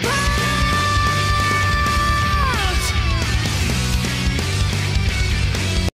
One!